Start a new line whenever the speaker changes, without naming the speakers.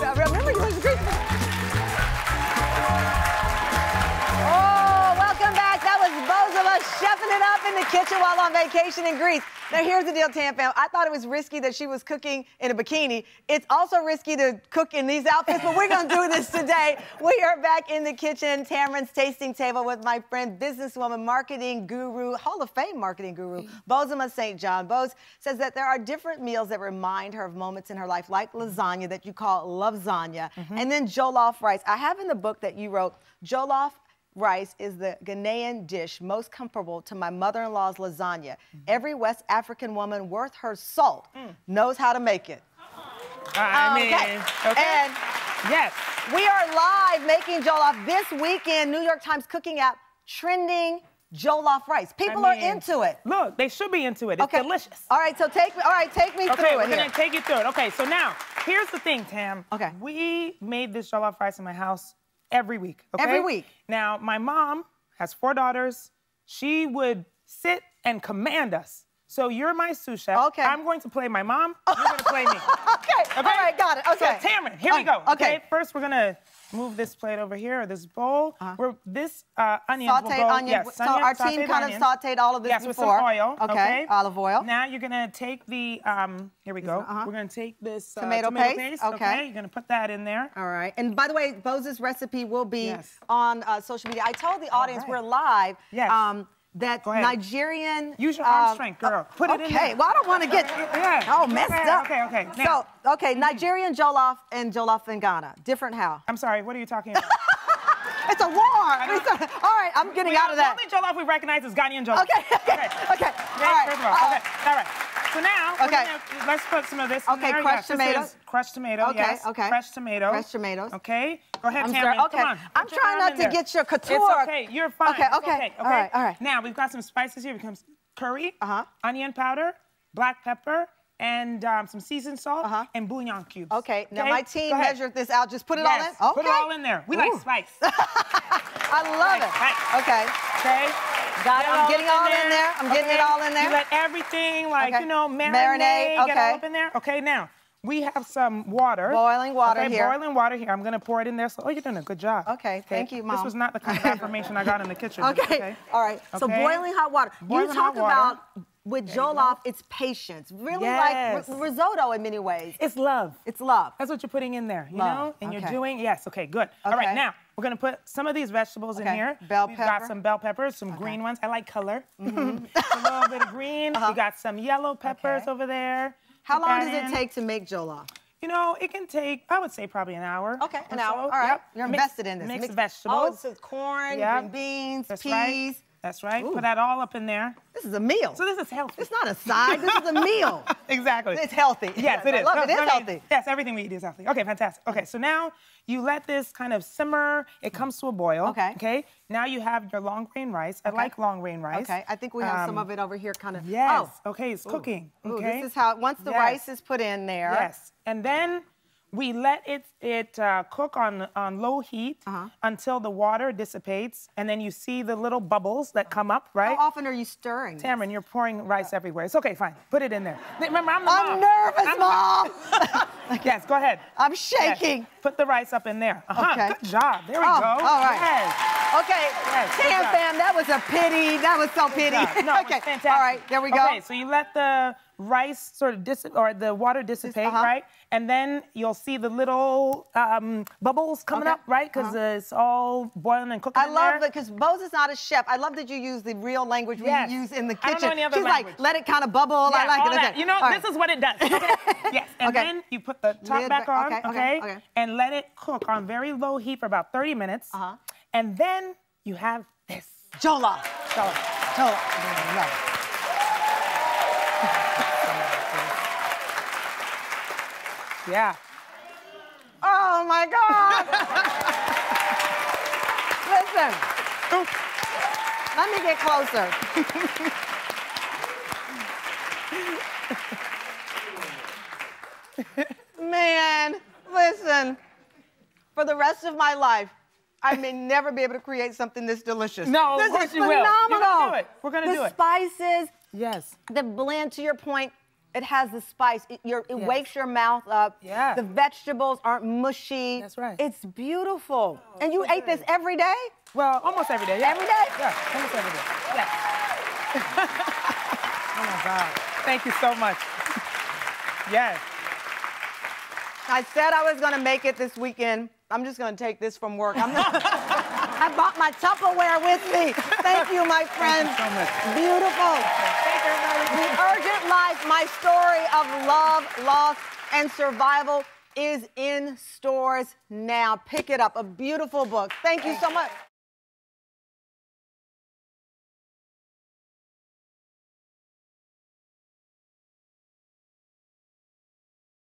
I remember you was a great. It up in the kitchen while on vacation in Greece. Now, here's the deal, Tam fam. I thought it was risky that she was cooking in a bikini. It's also risky to cook in these outfits, but we're going to do this today. We are back in the kitchen, Tamron's tasting table with my friend, businesswoman, marketing guru, Hall of Fame marketing guru, Bozoma Saint John. Boz says that there are different meals that remind her of moments in her life, like lasagna that you call lasagna,
Mm-hmm.
and then jollof rice. I have in the book that you wrote, jollof rice is the Ghanaian dish most comparable to my mother-in-law's lasagna.
Mm-hmm.
Every West African woman worth her salt
Mm.
knows how to make it.
I mean,
Okay.
okay.
And
yes.
we are live making jollof this weekend. New York Times cooking app trending jollof rice. People
I mean,
are into it.
Look, they should be into it. It's
Okay.
delicious.
All right, so take me. All right, take me
Okay,
through
we're
it
gonna take you through it. Okay, so now here's the thing, Tam.
Okay.
We made this jollof rice in my house every week. Okay?
Every week?
Now my mom has four daughters. She would sit and command us. So you're my sous chef.
Okay.
I'm going to play my mom. You're gonna play me.
okay. okay. All right, got it. Okay.
So Tamron, here we go.
Okay.
First, we're gonna move this plate over here, or this bowl.
Uh-huh.
Where this uh, onion will go.
onion.
Yes,
so
onion,
our team kind
onion.
of sauteed all of this
yes,
before.
with some oil.
Okay. Olive oil.
Now you're gonna take the um. Here we go.
uh-huh.
We're gonna take this uh,
Tomato paste, okay.
You're gonna put that in there.
All right. And by the way, Boz's recipe will be
Yes.
on uh, social media. I told the audience
right.
we're live.
Yes.
Um, that Nigerian.
Use your arm
um,
strength, girl. Put it in
okay. Well, I don't want to get
Yeah.
all messed
Okay,
up.
okay, okay. Now-
So, okay, Nigerian jollof and jollof in Ghana. Different how?
I'm sorry. What are you talking about?
It's a war. It's a- all right, I'm getting
We
out of that.
The only jollof we recognize is Ghanaian jollof.
Okay, okay, okay.
Okay,
All right.
first of all,
uh,
okay, all right. So now,
Okay.
gonna- let's put some of this in
Okay,
there.
crushed
yes,
tomato.
crushed tomato,
Okay,
yes.
okay.
Fresh tomato.
Fresh tomatoes.
Okay, go ahead,
I'm sorry, okay.
come on.
I'm trying not to get your couture.
It's okay, you're fine.
Okay, okay.
okay,
All right, all right.
Now, we've got some spices here. It becomes curry,
Uh-huh.
onion powder, black pepper, and um, some seasoned salt,
Uh-huh.
and bouillon cubes.
Okay, now my team measured this out. Just put it
Yes,
all in? Okay.
put it all in there. We like spice.
I love it. Okay.
Okay.
Got it. I'm getting all in there. I'm getting it all in there.
You let everything, like,
Okay.
you know, marinate,
Marinate,
get
okay.
all up in there. Okay, now, we have some water.
Boiling water
okay,
here.
boiling water here. I'm going to pour it in there. So, oh, you're doing a good job.
Okay, thank you, Mom.
This was not the kind of affirmation I got in the kitchen.
Okay. All right. So boiling hot water.
Boiling
you talk
hot water.
With
There
jollof, it's patience. Really
Yes.
like ri- risotto in many ways.
It's love.
It's love.
That's what you're putting in there, you
Love,
know? And you're doing, yes, okay, good. All
Okay.
right, now, we're gonna put some of these vegetables in here.
Bell
We've
pepper.
got some bell peppers, some green ones. I like color. Mm-hmm. a little bit of green. Uh-huh. We got some yellow peppers.
Okay.
over there.
How
Put
long does it
in.
take to make jollof?
You know, it can take, I would say probably an hour.
Okay, an hour.
so.
All right.
Yep.
You're invested in this.
Mixed
Mix-
vegetables.
Oh, it's corn,
Yep.
green beans,
That's
peas.
right. That's right.
Ooh.
Put that all up in there.
This is a meal.
So this is healthy.
it's not a side. This is a meal.
exactly.
It's healthy.
Yes, it
I
is.
love
No,
it. It is
I mean,
healthy.
Yes, everything we eat is healthy. Okay, fantastic. Okay, so now you let this kind of simmer. It comes to a boil.
Okay.
Okay. Now you have your long grain rice. I like long grain rice.
Okay, I think we have some
Um,
of it over here, kind of.
Yes.
Oh,
Okay, it's cooking.
Ooh,
okay.
this is how once the
Yes.
rice is put in there.
Yes, and then we let it it uh, cook on on low heat
Uh-huh.
until the water dissipates, and then you see the little bubbles that come up, right?
How often are you stirring? this?
Tamron, you're pouring rice everywhere. It's okay, fine. Put it in there. Remember, I'm the
I'm
mom.
nervous,
I'm-
Mom.
Yes, go ahead.
I'm
Yes.
shaking.
Put the rice up in there. Uh-huh.
Okay.
Good job. There we
Oh,
go.
all right.
Yes.
Okay,
Yes, good
Tam fam, that was a pity. That was so pity.
Yeah, No,
okay,
fantastic.
all right, there we go.
Okay, so you let the rice sort of dis or the water dissipate,
uh-huh.
right? And then you'll see the little um, bubbles coming
Okay,
up, right? Because
uh-huh.
it's all boiling and cooking.
I love
there.
it because Boz is not a chef. I love that you use the real language
Yes.
we use in the kitchen.
don't know any other
She's
language.
like, let it kind of bubble. I like it.
that.
Okay.
You know,
All
this
right.
is what it does. Okay? yes. And
Okay.
then you put the top
Lid
back on,
okay.
And let it cook on very low heat for about 30 minutes.
Uh-huh.
And then you have this.
Jollof.
So,
Jollof.
Yeah.
Oh my God. Listen, let me get closer. Man, listen. For the rest of my life, I may never be able to create something this delicious.
No, of
this
course
is
you will. You're
phenomenal.
gonna do it. We're gonna
the
do it.
The spices,
Yes.
the blend, to your point, It has the spice. It, your, it
Yes.
wakes your mouth up.
Yeah.
The vegetables aren't mushy.
That's right.
It's beautiful. Oh,
and
you
so
ate this every day?
Well, almost every day. Yeah.
Every day?
Yeah, almost every day. Yeah. oh my God. Thank you so much. yes.
I said I was going to make it this weekend. I'm just going to take this from work. I'm not, I bought my Tupperware with me. Thank you, my friend.
so much.
Beautiful. The Urgent Life, my story of love, loss, and survival is in stores now. Pick it up. A beautiful book. Thank you so much.